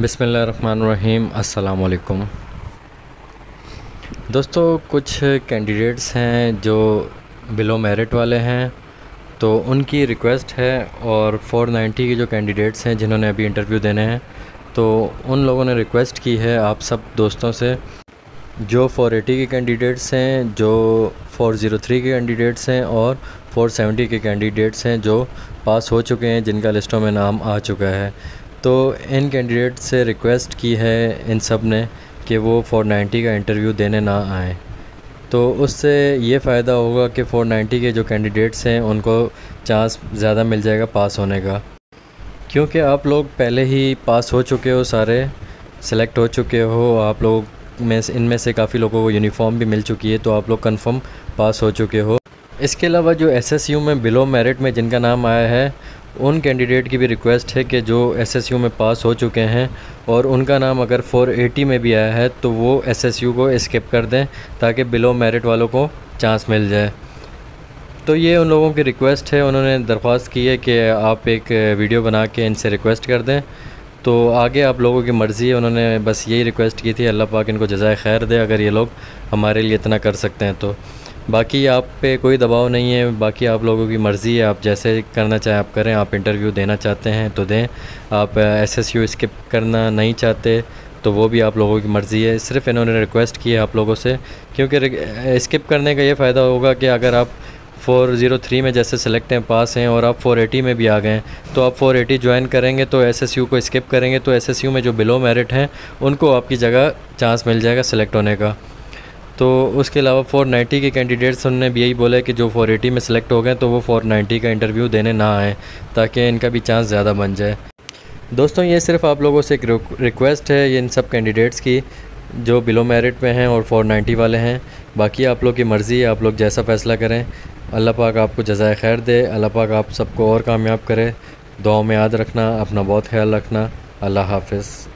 बिसमीम अस्सलाम दोस्तों, कुछ कैंडिडेट्स हैं जो बिलो मेरिट वाले हैं तो उनकी रिक्वेस्ट है और 490 के जो कैंडिडेट्स हैं जिन्होंने अभी इंटरव्यू देने हैं तो उन लोगों ने रिक्वेस्ट की है आप सब दोस्तों से, जो 480 के कैंडिडेट्स हैं, जो 403 के कैंडिडेट्स हैं और 470 के कैंडिडेट्स हैं जो पास हो चुके हैं, जिनका लिस्टों में नाम आ चुका है। तो इन कैंडिडेट से रिक्वेस्ट की है इन सबने कि वो 490 का इंटरव्यू देने ना आए। तो उससे ये फ़ायदा होगा कि 490 के जो कैंडिडेट्स हैं, उनको चांस ज़्यादा मिल जाएगा पास होने का। क्योंकि आप लोग पहले ही पास हो चुके हो, सारे सेलेक्ट हो चुके हो, आप लोग में इनमें से काफ़ी लोगों को यूनिफॉर्म भी मिल चुकी है तो आप लोग कंफर्म पास हो चुके हो। इसके अलावा जो एसएसयू में बिलो मेरिट में जिनका नाम आया है, उन कैंडिडेट की भी रिक्वेस्ट है कि जो एसएसयू में पास हो चुके हैं और उनका नाम अगर 480 में भी आया है तो वो एसएसयू को स्किप कर दें ताकि बिलो मेरिट वालों को चांस मिल जाए। तो ये उन लोगों की रिक्वेस्ट है, उन्होंने दरख्वास्त की है कि आप एक वीडियो बना के इनसे रिक्वेस्ट कर दें। तो आगे आप लोगों की मर्ज़ी है, उन्होंने बस यही रिक्वेस्ट की थी, अल्लाह पाक इनको जजाय खैर दे, अगर ये लोग हमारे लिए इतना कर सकते हैं तो। बाकी आप पे कोई दबाव नहीं है, बाकी आप लोगों की मर्ज़ी है, आप जैसे करना चाहें आप करें, आप इंटरव्यू देना चाहते हैं तो दें, आप एस एस यू स्किप करना नहीं चाहते तो वो भी आप लोगों की मर्ज़ी है, सिर्फ़ इन्होंने रिक्वेस्ट की है आप लोगों से, क्योंकि स्किप करने का ये फ़ायदा होगा कि अगर आप फ़ोर ज़ीरो थ्री में जैसे सेलेक्ट हैं, पास हैं और आप फ़ोर एटी में भी आ गए तो आप फ़ोर एटी ज्वाइन करेंगे तो एस एस यू को स्किप करेंगे तो एस एस यू में जो बिलो मेरिट हैं, उनको आपकी जगह चांस मिल जाएगा सेलेक्ट होने का। तो उसके अलावा 490 के कैंडिडेट्स उन्होंने भी यही बोला है कि जो 480 में सेलेक्ट हो गए तो वो 490 का इंटरव्यू देने ना आए, ताकि इनका भी चांस ज़्यादा बन जाए। दोस्तों, ये सिर्फ़ आप लोगों से एक रिक्वेस्ट है इन सब कैंडिडेट्स की, जो बिलो मेरिट में हैं और 490 वाले हैं। बाकी आप लोग की मर्ज़ी है, आप लोग जैसा फ़ैसला करें। अल्लाह पाक आपको जजाय खैर दे, अल्लाह पाक आप सबको और कामयाब करे। दुआ में याद रखना, अपना बहुत ख्याल रखना। अल्लाह हाफिज़।